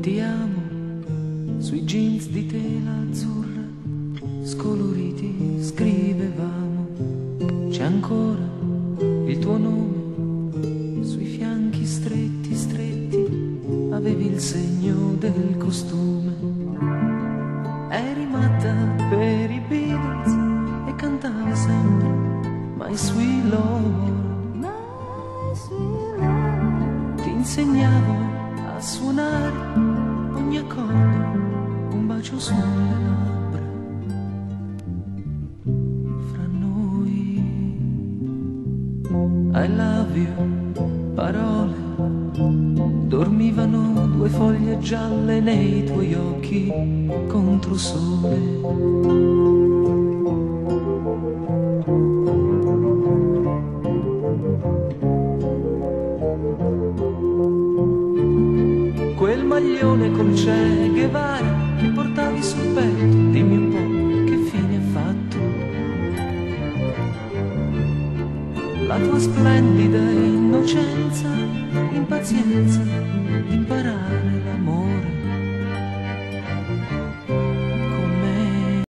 Ti amo sui jeans di tela azzurra, scoloriti scrivevamo. C'è ancora il tuo nome sui fianchi stretti, stretti. Avevi il segno del costume. Eri matta per i Beatles e cantavi sempre My Sweet Lord. My sweet Lord. Ti insegnavo suonare ogni accordo, un bacio sulle labbra. Fra noi, I love you, parole, dormivano due foglie gialle nei tuoi occhi contro sole. maglione con Che Guevara che portavi sul petto, dimmi un po' che fine ha fatto. La tua splendida innocenza, impazienza di